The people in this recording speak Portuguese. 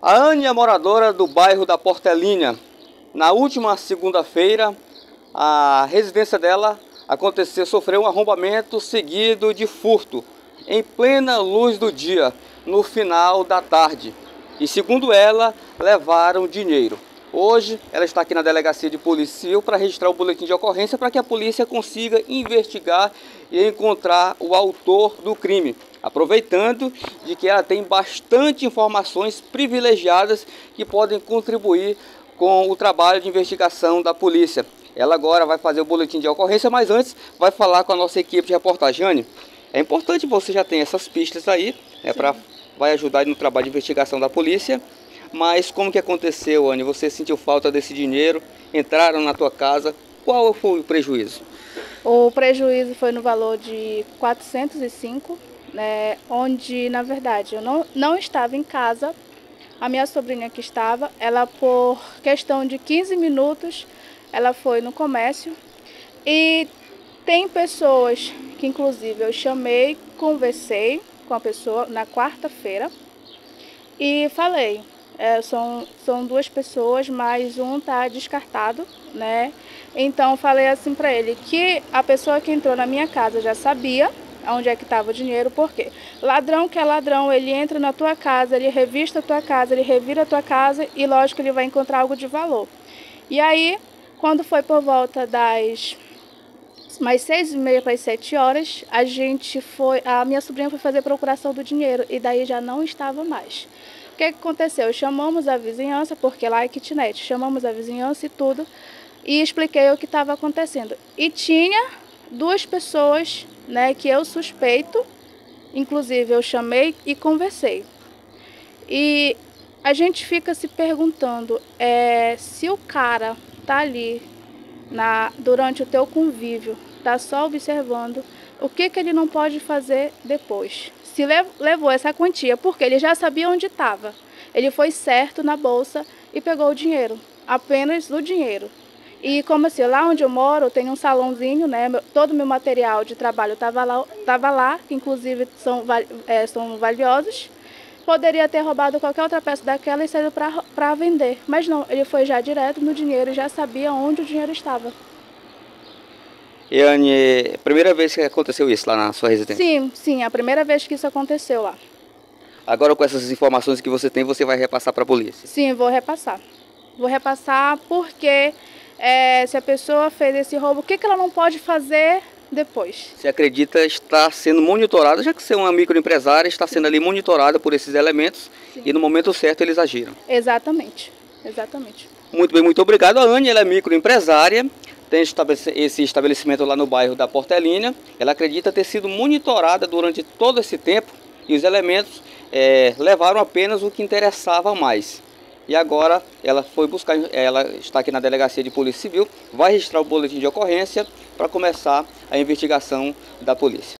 A Anne é moradora do bairro da Portelinha. Na última segunda-feira, a residência dela aconteceu, sofreu um arrombamento seguido de furto, em plena luz do dia, no final da tarde. E segundo ela, levaram dinheiro. Hoje, ela está aqui na delegacia de polícia para registrar o boletim de ocorrência para que a polícia consiga investigar e encontrar o autor do crime aproveitando de que ela tem bastante informações privilegiadas que podem contribuir com o trabalho de investigação da polícia. Ela agora vai fazer o boletim de ocorrência, mas antes vai falar com a nossa equipe de reportagem. É importante você já ter essas pistas aí, né, para vai ajudar no trabalho de investigação da polícia. Mas como que aconteceu, Anne? Você sentiu falta desse dinheiro? Entraram na tua casa? Qual foi o prejuízo? O prejuízo foi no valor de 405 né, onde, na verdade, eu não, não estava em casa, a minha sobrinha que estava, ela por questão de 15 minutos, ela foi no comércio e tem pessoas que inclusive eu chamei, conversei com a pessoa na quarta-feira e falei, é, são, são duas pessoas, mas um está descartado, né? Então falei assim para ele que a pessoa que entrou na minha casa já sabia onde é que estava o dinheiro, porque ladrão que é ladrão, ele entra na tua casa, ele revista a tua casa, ele revira a tua casa e lógico ele vai encontrar algo de valor. E aí, quando foi por volta das mais seis e meia para as sete horas, a gente foi, a minha sobrinha foi fazer procuração do dinheiro e daí já não estava mais. O que, que aconteceu? Chamamos a vizinhança, porque lá é kitnet, chamamos a vizinhança e tudo, e expliquei o que estava acontecendo. E tinha duas pessoas né, que eu suspeito, inclusive eu chamei e conversei. E a gente fica se perguntando é, se o cara tá ali na, durante o teu convívio, tá só observando, o que, que ele não pode fazer depois. Se levou essa quantia, porque ele já sabia onde estava. Ele foi certo na bolsa e pegou o dinheiro, apenas o dinheiro. E como assim, lá onde eu moro, tem um salãozinho, né? Todo o meu material de trabalho estava lá, tava lá, que inclusive são, é, são valiosos. Poderia ter roubado qualquer outra peça daquela e saído para vender. Mas não, ele foi já direto no dinheiro e já sabia onde o dinheiro estava. E Anne, primeira vez que aconteceu isso lá na sua residência? Sim, sim, a primeira vez que isso aconteceu lá. Agora com essas informações que você tem, você vai repassar para a polícia? Sim, vou repassar. Vou repassar porque é, se a pessoa fez esse roubo, o que, que ela não pode fazer depois. Você acredita estar sendo monitorada, já que você é uma microempresária, está sendo ali monitorada por esses elementos Sim. e no momento certo eles agiram. Exatamente, exatamente. Muito bem, muito obrigado. A Anne, ela é microempresária, tem esse estabelecimento lá no bairro da Portelinha. Ela acredita ter sido monitorada durante todo esse tempo e os elementos é, levaram apenas o que interessava mais. E agora ela foi buscar, ela está aqui na delegacia de polícia civil, vai registrar o boletim de ocorrência para começar a investigação da polícia.